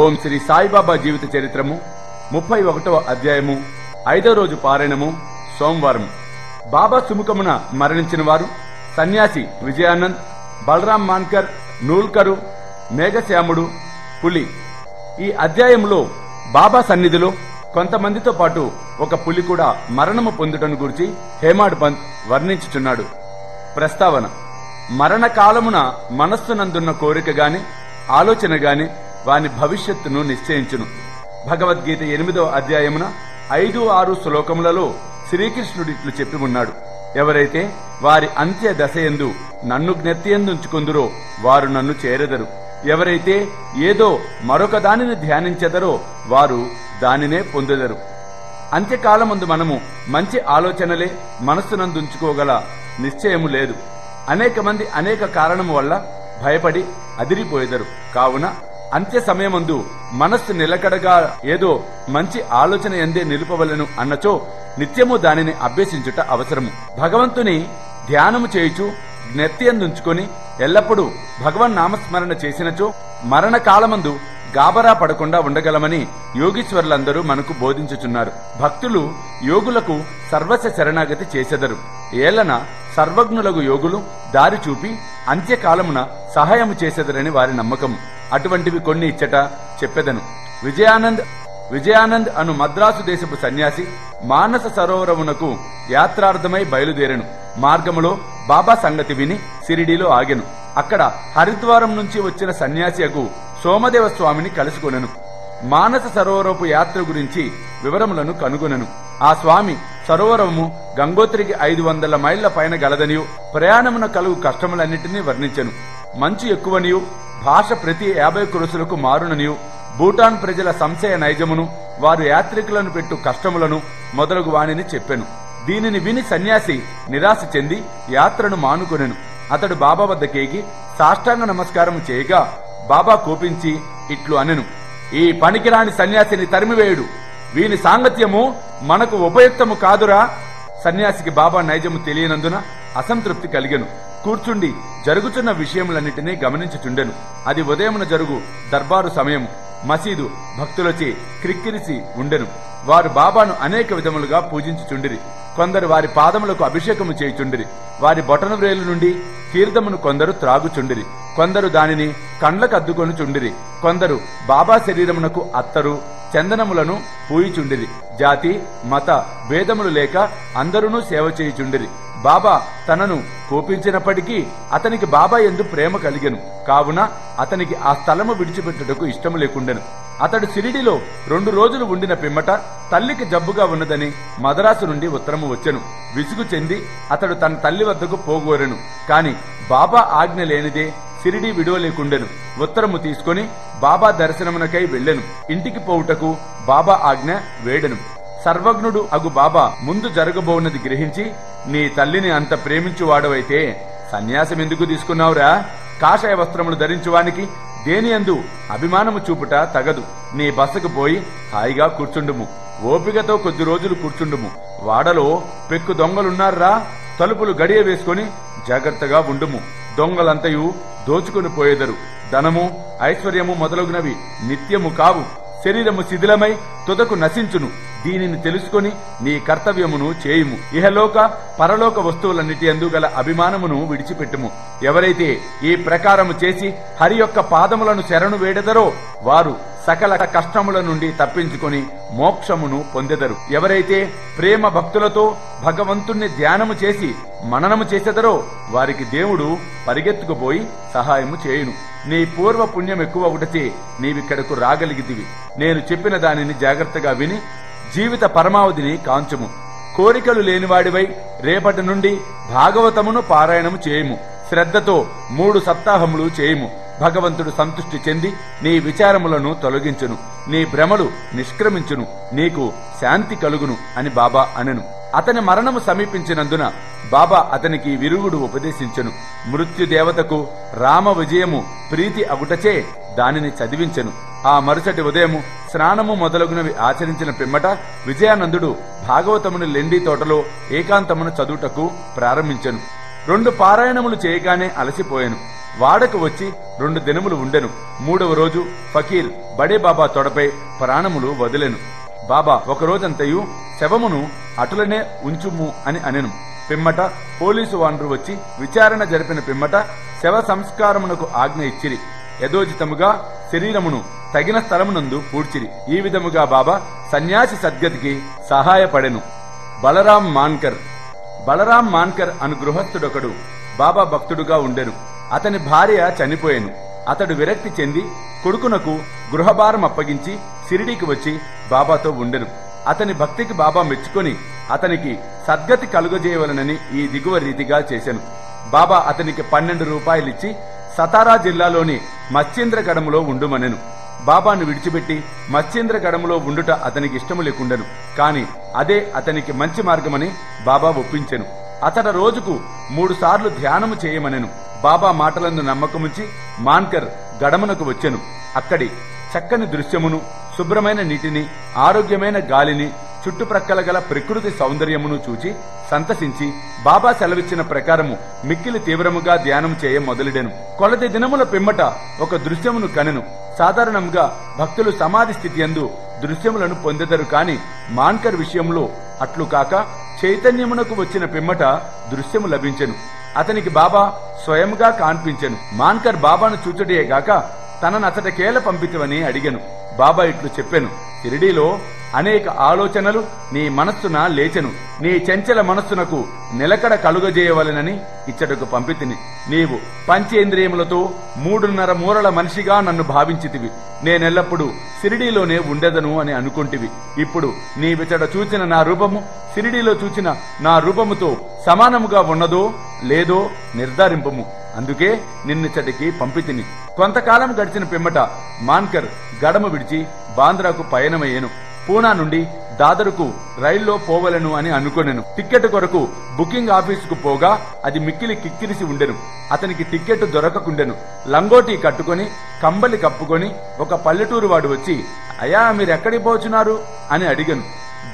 ఓం శ్రీ సాయిబాబా జీవిత చరిత్రము ముప్పై ఒకటవ అధ్యాయము ఐదో రోజు పారాయణము సోమవారం బాబా సుముఖమున మరణించిన వారు సన్యాసి విజయానంద్ బలరాం మాన్కర్ నూల్కరు మేఘశ్యాముడు పులి. ఈ అధ్యాయంలో బాబా సన్నిధిలో కొంతమందితో పాటు ఒక పులి కూడా మరణము పొందుటను గురించి హేమాడ్ పంత్ వర్ణించుచున్నాడు. ప్రస్తావన మరణకాలమున మనస్సునందున్న కోరిక గాని ఆలోచన గాని వాని భవిష్యత్తును నిశ్చయించును. భగవద్గీత ఎనిమిదవ అధ్యాయమున ఐదు ఆరు శ్లోకములలో శ్రీకృష్ణుడిట్లు చెప్పి ఉన్నాడు. ఎవరైతే వారి అంత్య దశయందు నన్ను జ్ఞప్తియందుంచుకుందురో వారు నన్ను చేరెదరు. ఎవరైతే ఏదో మరొక దానిని ధ్యానించెదరో వారు దానినే పొందెదరు. అంత్యకాలముందు మనము మంచి ఆలోచనలే మనస్సునందుంచుకోగల నిశ్చయము లేదు. అనేక మంది అనేక కారణము వల్ల భయపడి అదిరిపోయేదరు. కావున అంత్య సమయమందు మనస్సు నిలకడగా ఏదో మంచి ఆలోచన ఎందే నిలుపవలను అన్నచో నిత్యము దానిని అభ్యసించుట అవసరము. భగవంతుని ధ్యానము చేయుచు జ్ఞప్తియందుంచుకొని ఎల్లప్పుడూ భగవన్ నామస్మరణ చేసినచో మరణ కాలమందు గాబరా పడకుండా ఉండగలమని యోగీశ్వరులందరూ మనకు బోధించుచున్నారు. భక్తులు యోగులకు సర్వస్వ శరణాగతి చేసెదరు. ఏలన సర్వజ్ఞులకు యోగులు దారి చూపి అంత్యకాలమున సహాయము చేసెదరని వారి నమ్మకం. అటువంటివి కొన్ని ఇచ్చట చెప్పెదను. విజయానంద్ విజయానంద్ అను మద్రాసు దేశపు సన్యాసి మానస సరోవరమునకు యాత్రార్థమై బయలుదేరెను. మార్గములో బాబా సంగతి విని సిరిడిలో ఆగెను. అక్కడ హరిద్వారం నుంచి వచ్చిన సన్యాసియకు సోమదేవ స్వామిని కలుసుకొనను. మానస సరోవరపు యాత్ర గురించి వివరములను కనుగొనెను. ఆ స్వామి సరోవరము గంగోత్రికి ఐదు వందల మైళ్ళ పైన గలదనియు ప్రయాణమున కలుగు కష్టములన్నిటినీ వర్ణించెను. మంచు ఎక్కువనియు భాష ప్రతి యాభై కురుసులకు మారుననియు భూటాన్ ప్రజల సంశయ నైజమును వారు యాత్రికులను పెట్టు కష్టములను మొదలగు వాణిని చెప్పెను. దీనిని విని సన్యాసి నిరాశ చెంది యాత్రను మానుకొనెను. అతడు బాబా వద్దకేగి సాష్టాంగ నమస్కారం చేయగా బాబా కోపించి ఇట్లు అనెను. ఈ పనికిరాని సన్యాసిని తరిమివేయుడు. వీని సాంగత్యము మనకు ఉపయుక్తము కాదురా. సన్యాసికి బాబా నైజము తెలియనందున అసంతృప్తి కలిగెను. కూర్చుండి జరుగుతున్న విషయములన్నిటినీ గమనించుచుండెను. అది ఉదయమున జరుగు దర్బారు సమయము. మసీదు భక్తులచే క్రిక్కిరిసి ఉండెను. వారు బాబాను అనేక విధములుగా పూజించుచుండిరి. కొందరు వారి పాదములకు అభిషేకము చేయుచుండిరి. వారి బొటన వ్రేలు నుండి తీర్థమును కొందరు త్రాగుచుండిరి. కొందరు దానిని కండ్లకు అద్దుకొని చుండిరి. కొందరు బాబా శరీరమునకు అత్తరు చందనములను పూయిచుండిరి. జాతి మత భేదములు లేక అందరూ సేవ చేయుచుండిరి. బాబా తనను కోపించినప్పటికీ అతనికి బాబా ఎందు ప్రేమ కలిగెను. కావున అతనికి ఆ స్థలము విడిచిపెట్టుటకు ఇష్టము లేకుండెను. అతడు సిరిడిలో రెండు రోజులు ఉండిన పిమ్మట తల్లికి జబ్బుగా ఉన్నదని మదరాసు నుండి ఉత్తరము వచ్చెను. విసుగు చెంది అతడు తన తల్లి వద్దకు పోగోరెను. కాని బాబా ఆజ్ఞ లేనిదే సిరిడి విడవలేకుండెను ఉత్తరము తీసుకొని బాబా దర్శనమునకై వెళ్ళెను. ఇంటికి పోవుటకు బాబా ఆజ్ఞ వేడెను. సర్వజ్ఞుడు అగు బాబా ముందు జరగబోన్నది గ్రహించి నీ తల్లిని అంత ప్రేమించువాడవైతే సన్యాసం ఎందుకు తీసుకున్నావురా? కాషాయ వస్త్రములు ధరించువానికి దేని అందు అభిమానము చూపుట తగదు. నీ బస్సుకు పోయి హాయిగా కూర్చుండుము. ఓపికతో కొద్ది రోజులు కూర్చుండుము. వాడలో పెక్కు దొంగలున్నారా తలుపులు గడియ వేసుకొని జాగ్రత్తగా ఉండుము. దొంగలంతయు దోచుకుని పోయేదరు. ధనము ఐశ్వర్యము మొదలగునవి నిత్యము కావు. శరీరము శిథిలమై తుదకు నశించును. దీనిని తెలుసుకొని నీ కర్తవ్యమును చేయుము. ఇహలోక పరలోక వస్తువులన్నిటి అందుగల అభిమానమును విడిచిపెట్టుము. ఎవరైతే ఈ ప్రకారము చేసి హరి యొక్క పాదములను శరణు వేడెదరో వారు సకల కష్టముల నుండి తప్పించుకొని మోక్షమును పొందెదరు. ఎవరైతే ప్రేమ భక్తులతో భగవంతుణ్ణి ధ్యానము చేసి మననము చేసెదరో వారికి దేవుడు పరిగెత్తుకుపోయి సహాయము చేయును. నీ పూర్వ పుణ్యం ఎక్కువ ఒకటిచే నీవిక్కడకు రాగలిగితివి. నేను చెప్పిన దానిని జాగ్రత్తగా విని జీవిత పరమావధిని కాంచుము. కోరికలు లేనివాడివై రేపటి నుండి భాగవతమును పారాయణము చేయుము. శ్రద్ధతో మూడు సప్తాహములు చేయుము. భగవంతుడు సంతృష్టి చెంది నీ విచారములను తొలగించును. నీ భ్రమలు నిష్క్రమించును. నీకు శాంతి కలుగును అని బాబా అనెను. అతని మరణము సమీపించినందున బాబా అతనికి విరుగుడు ఉపదేశించెను. మృత్యుదేవతకు రామ విజయము ప్రీతి అగుటచే దానిని చదివించెను. ఆ మరుసటి ఉదయము స్నానము మొదలగునవి ఆచరించిన పిమ్మట విజయానందుడు భాగవతమును లెండి తోటలో ఏకాంతమును చదువుటకు ప్రారంభించెను. రెండు పారాయణములు చేయగానే అలసిపోయాను. వాడకు వచ్చి రెండు దినములు ఉండెను. మూడవ రోజు ఫకీర్ బడే బాబా తొడపై ప్రాణములు వదిలెను. బాబా ఒకరోజంతయు శవమును అటులనే ఉంచుము అని అనెను. పిమ్మట పోలీసు వానరు వచ్చి విచారణ జరిపిన పిమ్మట శవ సంస్కారమునకు ఆజ్ఞ ఇచ్చిరి. యథోచితముగా శరీరమును తగిన స్థలమునందు పూడ్చిరి. ఈ విధముగా బాబా సన్యాసి సద్గతికి సహాయపడెను. బలరాం మాన్కర్. బలరాం మాన్కర్ అను గృహస్థుడొకడు బాబా భక్తుడుగా ఉండెను. అతని భార్య చనిపోయెను. అతడు విరక్తి చెంది కొడుకునకు గృహభారం అప్పగించి సిరిడీకి వచ్చి బాబాతో ఉండెను. అతని భక్తికి బాబా మెచ్చుకొని అతనికి సద్గతి కలుగజేయవలనని ఈ దిగువ రీతిగా చేశాను బాబా అతనికి పన్నెండు రూపాయలిచ్చి సతారా జిల్లాలోని మత్స్యేంద్రగడములో ఉండుమనెను. బాబాను విడిచిపెట్టి మత్స్యేంద్రగడములో ఉండుట అతనికి ఇష్టము లేకుండెను. కాని అదే అతనికి మంచి మార్గమని బాబా ఒప్పించెను. అతడ రోజుకు మూడుసార్లు ధ్యానము చేయమనెను. బాబా మాటలందు నమ్మకముంచి మాన్కర్ గడమునకు వచ్చెను. అక్కడి చక్కని దృశ్యమును శుభ్రమైన నీటిని ఆరోగ్యమైన గాలిని చుట్టుప్రక్కల గల ప్రకృతి సౌందర్యమును చూచి సంతసించి బాబా సెలవిచ్చిన ప్రకారము మిక్కిలి తీవ్రముగా ధ్యానం చేయ మొదలుడెను. కొలది దినముల పిమ్మట ఒక దృశ్యమును కనెను. సాధారణంగా భక్తులు సమాధి స్థితి ఎందు దృశ్యములను పొందెదరు కాని మాన్కర్ విషయంలో అట్లు కాక చైతన్యమునకు వచ్చిన పిమ్మట దృశ్యము లభించెను. అతనికి బాబా స్వయంగా కాన్పించెను. మాన్కర్ బాబాను చూచుటే గాక తనను అతడికేల పంపితివని అడిగాను. బాబా ఇట్లు చెప్పెను. షిరిడీలో అనేక ఆలోచనలు నీ మనస్సున లేచెను. నీ చెంచల మనస్సునకు నిలకడ కలుగజేయవలెనని ఇచ్చటకు పంపితిని. నీవు పంచేంద్రియములతో మూడున్నర మూరల మనిషిగా నన్ను భావించితివి. నేనెల్లప్పుడూ సిరిడీలోనే ఉండెదను అని అనుకుంటివి. ఇప్పుడు నీవిచట చూచిన నా రూపము సిరిడీలో చూచిన నా రూపముతో సమానముగా ఉన్నదో లేదో నిర్ధారింపము. అందుకే నిన్నిచ్చటికి పంపితిని. కొంతకాలం గడిచిన పిమ్మట మాన్కర్ గడమ విడిచి బాంద్రాకు పయనమయ్యేను. పూనా నుండి దాదరుకు రైల్లో పోవలను అని అనుకొనెను. టిక్కెట్ కొరకు బుకింగ్ ఆఫీసుకు పోగా అది మిక్కిలి కిక్కిరిసి ఉండెను. అతనికి టిక్కెట్ దొరకకుండెను. లంగోటి కట్టుకొని కంబలి కప్పుకొని ఒక పల్లెటూరు వాడు వచ్చి అయా మీరెక్కడికి పోచున్నారు? అని అడిగను.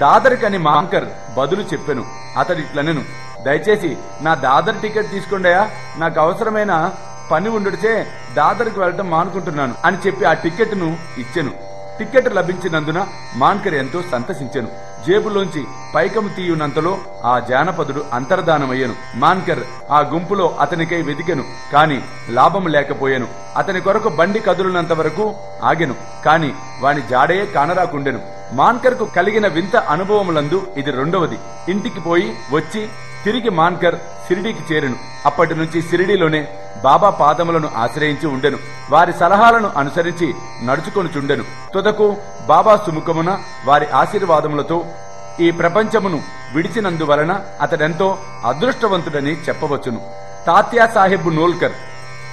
దాదరికని మాంకర్ బదులు చెప్పెను. అతడిట్లనెను దయచేసి నా దాదర్ టికెట్ తీసుకోండియా నాకు అవసరమైన పని ఉండుడిచే దాదరికి వెళ్ళటం మానుకుంటున్నాను అని చెప్పి ఆ టికెట్ను ఇచ్చెను. టికెట్ లభించినందున మాన్కర్ ఎంతో సంతసించెను. జేబులోంచి పైకము తీయునంతలో ఆ జానపదుడు అంతర్ధానమయ్యను. మాన్కర్ ఆ గుంపులో అతనికై వెదికెను కాని లాభం లేకపోయాను. అతని కొరకు బండి కదులునంత వరకు ఆగెను కాని వాని జాడయే కానరాకుండెను. మాన్కర్కు కలిగిన వింత అనుభవములందు ఇది రెండవది. ఇంటికి పోయి వచ్చి తిరిగి మాన్కర్ సిరిడీకి చేరెను. అప్పటి నుంచి సిరిడీలోనే బాబా పాదములను ఆశ్రయించి ఉండెను. వారి సలహాలను అనుసరించి నడుచుకొనుచుండెను తుదకు బాబా సుముఖమున వారి ఆశీర్వాదములతో ఈ ప్రపంచమును విడిచినందువలన అతడెంతో అదృష్టవంతుడని చెప్పవచ్చును. తాత్యా సాహెబ్ నోల్కర్.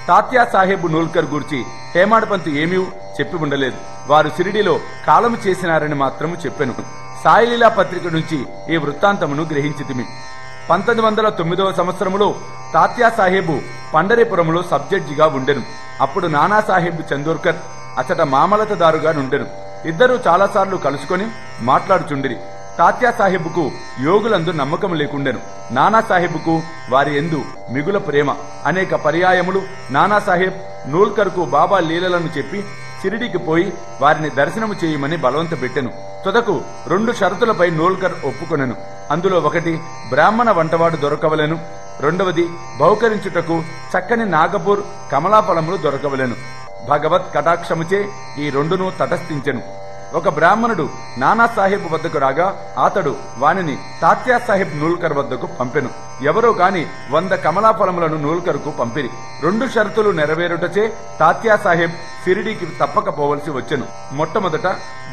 తాత్యా సాహెబ్ నోల్కర్ గురించి హేమాడపంతు ఏమీ చెప్పి ఉండలేదు. వారు సిరిడిలో కాలము చేసినారని మాత్రము చెప్పెను. సాయిలీలా పత్రిక నుంచి ఈ వృత్తాంతమును గ్రహించితిమి. పంతొమ్మిది వందల తొమ్మిదవ సంవత్సరంలో తాత్యా సాహెబు పండరీపురములో సబ్జడ్జిగా ఉండెను. అప్పుడు నానాసాహెబ్ చందోర్కర్ అచట మామలతదారుగా నుండెను. ఇద్దరూ చాలాసార్లు కలుసుకొని మాట్లాడుచుండిరి. తాత్యా సాహెబుకు యోగులందు నమ్మకం లేకుండెను. నానాసాహెబ్కు వారి ఎందు మిగుల ప్రేమ. అనేక పర్యాయములు నానాసాహెబ్ నూల్కర్కు బాబా లీలలను చెప్పి షిరిడికి పోయి వారిని దర్శనము చేయమని బలవంత పెట్టెను. తుదకు రెండు షరతులపై నోల్కర్ ఒప్పుకొనెను. అందులో ఒకటి బ్రాహ్మణ వంటవాడు దొరకవలెను. రెండవది బహుకరించుటకు చక్కని నాగపూర్ కమలాఫలములు దొరకవలెను. భగవత్ కటాక్షముచే ఈ రెండును తటస్థించెను. ఒక బ్రాహ్మణుడు నానా సాహెబ్ వద్దకు రాగా అతడు వానిని తాత్యా సాహెబ్ నూల్కర్ వద్దకు పంపెను. ఎవరో గాని వంద కమలాఫలములను నూల్కర్కు పంపిరి. రెండు షరతులు నెరవేరుటచే తాత్యా సాహెబ్ సిరిడీకి తప్పక పోవలసి వచ్చెను. మొట్టమొదట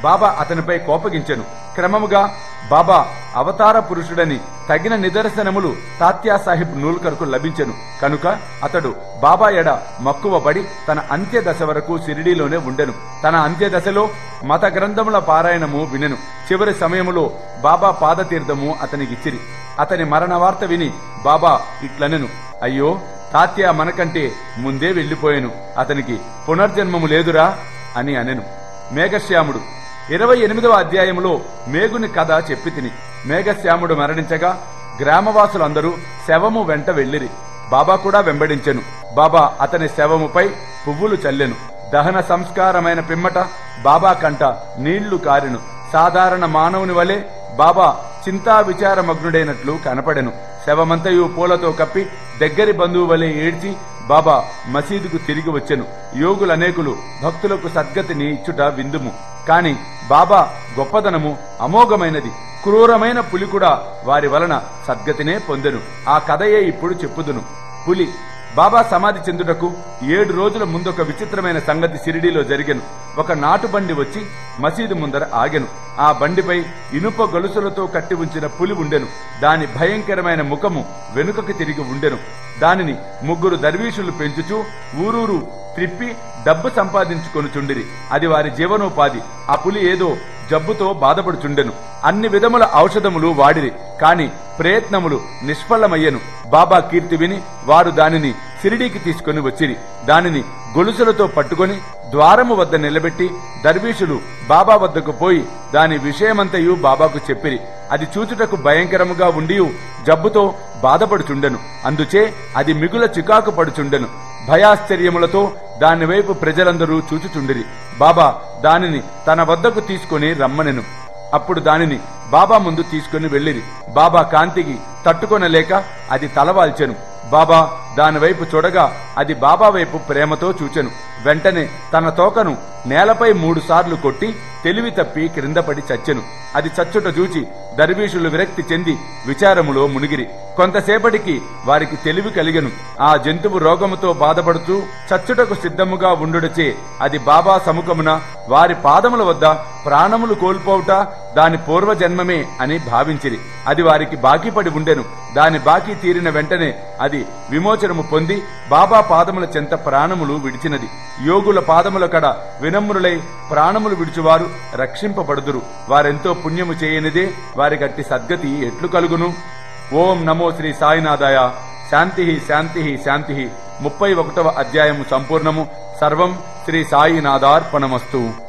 బాబా అతనిపై కోపగించెను. క్రమముగా బాబా అవతార పురుషుడని తగిన నిదర్శనములు తాత్యా సాహిబ్ నూల్కర్కు లభించెను. కనుక అతడు బాబా ఎడ మక్కువబడి తన అంత్య దశ వరకు సిరిడీలోనే ఉండెను. తన అంత్య దశలో మత గ్రంథముల పారాయణము వినెను. చివరి సమయములో బాబా పాదతీర్థము అతనికిచ్చిరి. అతని మరణ వార్త విని బాబా ఇట్లనెను. అయ్యో తాత్య మనకంటే ముందే వెళ్ళిపోయాను అతనికి పునర్జన్మము లేదురా అని అనెను. మేఘశ్యాముడు ఇరవై ఎనిమిదవ అధ్యాయములో మేఘుని కథ చెప్పి తిని. మేఘశ్యాముడు మరణించగా గ్రామవాసులందరూ శవము వెంట వెళ్ళిరి బాబా కూడా వెంబడించెను. బాబా అతని శవముపై పువ్వులు చల్లెను. దహన సంస్కారమైన పిమ్మట బాబా కంట నీళ్ళు కారెను. సాధారణ మానవుని వలె బాబా చింతా విచారమగ్నుడైనట్లు కనపడెను. శవమంతయు పూలతో కప్పి దగ్గరి బంధువు వలె ఏడ్చి బాబా మసీదుకు తిరిగి వచ్చెను. యోగులనేకులు భక్తులకు సద్గతిని ఇచ్చుట విందుము. కాని బాబా గొప్పదనము అమోఘమైనది. క్రూరమైన పులి కూడా వారి వలన సద్గతినే పొందెను. ఆ కథయే ఇప్పుడు చెప్పుదును. పులి బాబా సమాధి చెందుటకు ఏడు రోజుల ముందొక విచిత్రమైన సంగతి సిరిడీలో జరిగెను. ఒక నాటు బండి వచ్చి మసీదు ముందర ఆగెను. ఆ బండిపై ఇనుప గొలుసులతో కట్టి ఉంచిన పులి ఉండెను. దాని భయంకరమైన ముఖము వెనుకకి తిరిగి ఉండెను. దానిని ముగ్గురు దర్వీషులు పెంచుచూ ఊరూరు త్రిప్పి డబ్బు సంపాదించుకొనుచుండిరి అది వారి జీవనోపాధి. ఆ పులి ఏదో జబ్బుతో బాధపడుచుండెను. అన్ని విధముల ఔషధములు వాడిరి. కాని ప్రయత్నములు నిష్ఫలమయ్యను. బాబా కీర్తి విని వారు దానిని సిరిడీకి తీసుకుని వచ్చిరి. దానిని గొలుసులతో పట్టుకొని ద్వారము వద్ద నిలబెట్టి దర్వీషులు బాబా వద్దకు పోయి దాని విషయమంతయు బాబాకు చెప్పిరి. అది చూచుటకు భయంకరముగా ఉండి జబ్బుతో బాధపడుచుండెను. అందుచే అది మిగుల చికాకు పడుచుండెను. భయాశ్చర్యములతో దాని వైపు ప్రజలందరూ చూచుచుండిరి. బాబా దానిని తన వద్దకు తీసుకుని రమ్మనెను. అప్పుడు దానిని బాబా ముందు తీసుకుని వెళ్ళిరి. బాబా కాంతికి తట్టుకొనలేక అది తలవాల్చెను. బాబా దాని వైపు చూడగా అది బాబా వైపు ప్రేమతో చూచెను. వెంటనే తన తోకను నేలపై మూడుసార్లు కొట్టి తెలివి తప్పి క్రిందపడి చచ్చెను. అది చచ్చుట చూచి దర్వీషులు విరక్తి చెంది విచారములో మునిగిరి. కొంతసేపటికి వారికి తెలివి కలిగెను. ఆ జంతువు రోగముతో బాధపడుతూ చచ్చుటకు సిద్ధముగా ఉండుడచే అది బాబా సముఖమున వారి పాదముల వద్ద ప్రాణములు కోల్పోవుట దాని పూర్వజన్మమే అని భావించిరి. అది వారికి బాకీపడి ఉండెను. దాని బాకీ తీరిన వెంటనే అది విమోచనము పొంది బాబా పాదముల చెంత ప్రాణములు విడిచినది. యోగుల పాదముల కడ వినమ్రులై ప్రాణములు విడిచివారు రక్షింపబడుదురు. వారెంతో పుణ్యము చేయనిదే వారి గట్టి సద్గతి ఎట్లు కలుగును? ఓం నమో శ్రీ సాయినాథాయ. శాంతి శాంతి శాంతి. ముప్పై ఒకటవ అధ్యాయము సంపూర్ణము. సర్వం శ్రీ సాయినాథార్పణమస్తు.